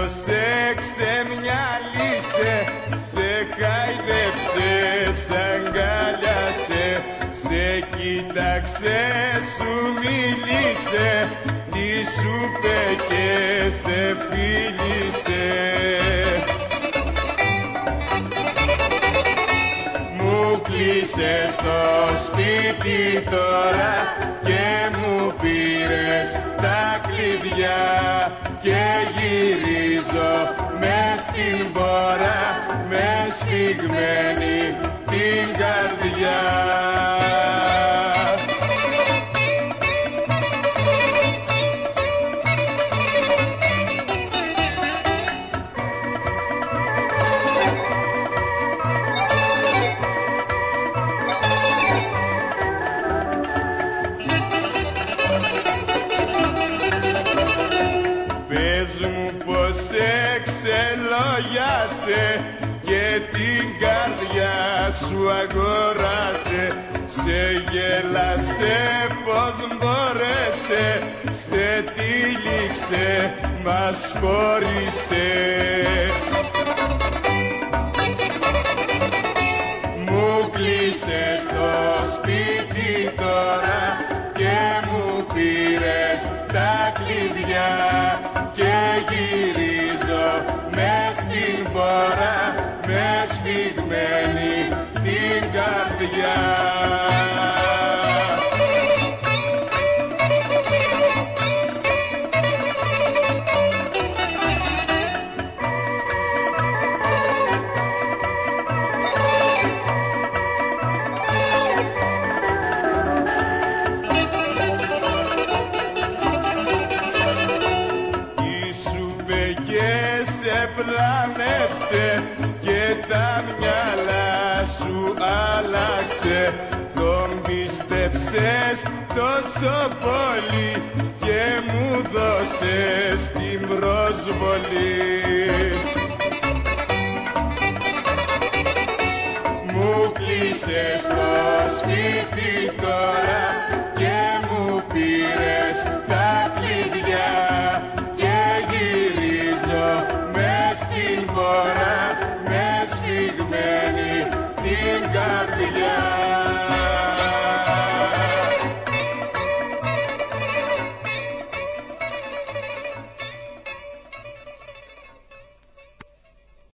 μου ποιος σε ξεμυαλίσε Σε χάιδεψε, σ' αγκαλιάσε Σε κοίταξε, σου μίλησε Τι σου είπε και σε φίλησε. Μου κλείσες στο σπίτι τώρα και την πορά μες σφιγμένη εξελόγιασε και την καρδιά σου αγοράσε Σε γέλασε πως μπορέσε, σε τύλιξε, μας χώρισε. Μου κλείσες στο σπίτι τώρα και μου πήρες τα κλειδιά και γυρίζω με ώρα μες σφιγμένη την καρδιά. Και σε πλανεύσε και τα μυαλά σου άλλαξε. Τον πίστεψες τόσο πολύ και μου δώσες την προσβολή. Μου κλείσες Gabriel.